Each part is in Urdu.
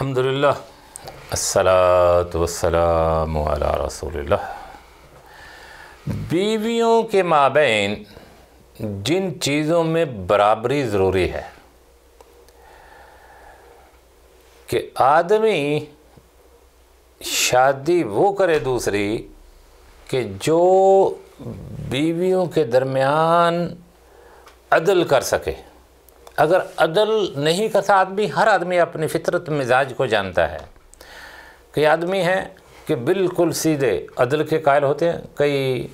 الحمد للہ السلاۃ والسلام علی رسول اللہ بیویوں کے مابین جن چیزوں میں برابری ضروری ہے کہ آدمی شادی وہ کرے دوسری کہ جو بیویوں کے درمیان عدل کر سکے۔ اگر عدل نہیں کرتا آدمی، ہر آدمی اپنی فطرت، مزاج کو جانتا ہے۔ کئی آدمی ہیں کہ بالکل سیدھے عدل کے قائل ہوتے ہیں، کئی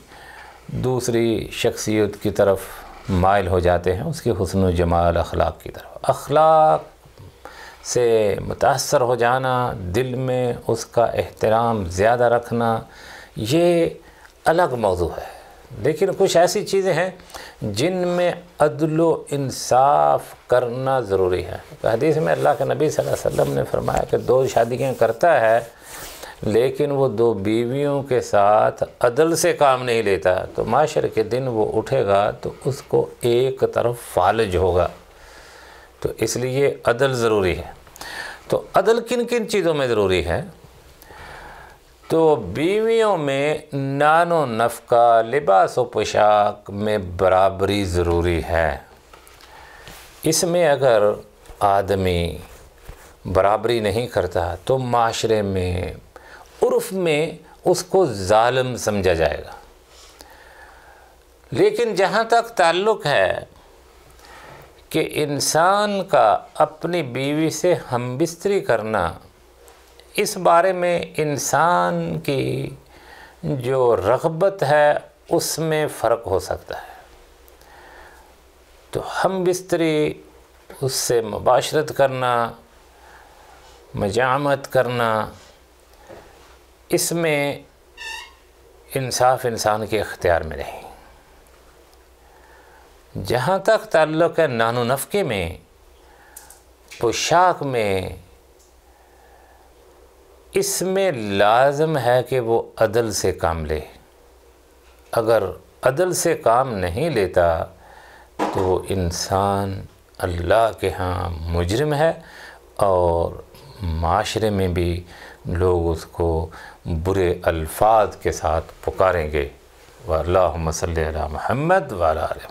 دوسری شخصیت کی طرف مائل ہو جاتے ہیں، اس کے حسن و جمال اخلاق کی طرف۔ اخلاق سے متاثر ہو جانا، دل میں اس کا احترام زیادہ رکھنا، یہ الگ موضوع ہے۔ لیکن کچھ ایسی چیزیں ہیں جن میں عدل و انصاف کرنا ضروری ہے۔ حدیث میں اللہ کے نبی صلی اللہ علیہ وسلم نے فرمایا کہ دو شادیاں کرتا ہے، لیکن وہ دو بیویوں کے ساتھ عدل سے کام نہیں لیتا۔ تو معاشر کے دن وہ اٹھے گا تو اس کو ایک طرف فالج ہوگا۔ تو اس لیے عدل ضروری ہے۔ تو عدل کن کن چیزوں میں ضروری ہے؟ تو بیویوں میں نان و نفقہ، لباس و پوشاک میں برابری ضروری ہے۔ اس میں اگر آدمی برابری نہیں کرتا تو معاشرے میں، عرف میں اس کو ظالم سمجھا جائے گا۔ لیکن جہاں تک تعلق ہے کہ انسان کا اپنی بیوی سے ہم بستری کرنا اس بارے میں انسان کی جو رغبت ہے، اس میں فرق ہو سکتا ہے۔ تو ہم بستری، اس سے مباشرت کرنا، مجامت کرنا، اس میں انصاف انسان کے اختیار میں نہیں جہاں تک تعلق ہے نان و نفقے میں، پوشاک میں اس میں لازم ہے کہ وہ عدل سے کام لے۔ اگر عدل سے کام نہیں لیتا، تو وہ انسان اللہ کے ہاں مجرم ہے اور معاشرے میں بھی لوگ اس کو برے الفاظ کے ساتھ پکاریں گے۔ وَاللَّهُمَّ صَلِّ عَلَى مُحَمَّدْ وَعَلَى عَلَى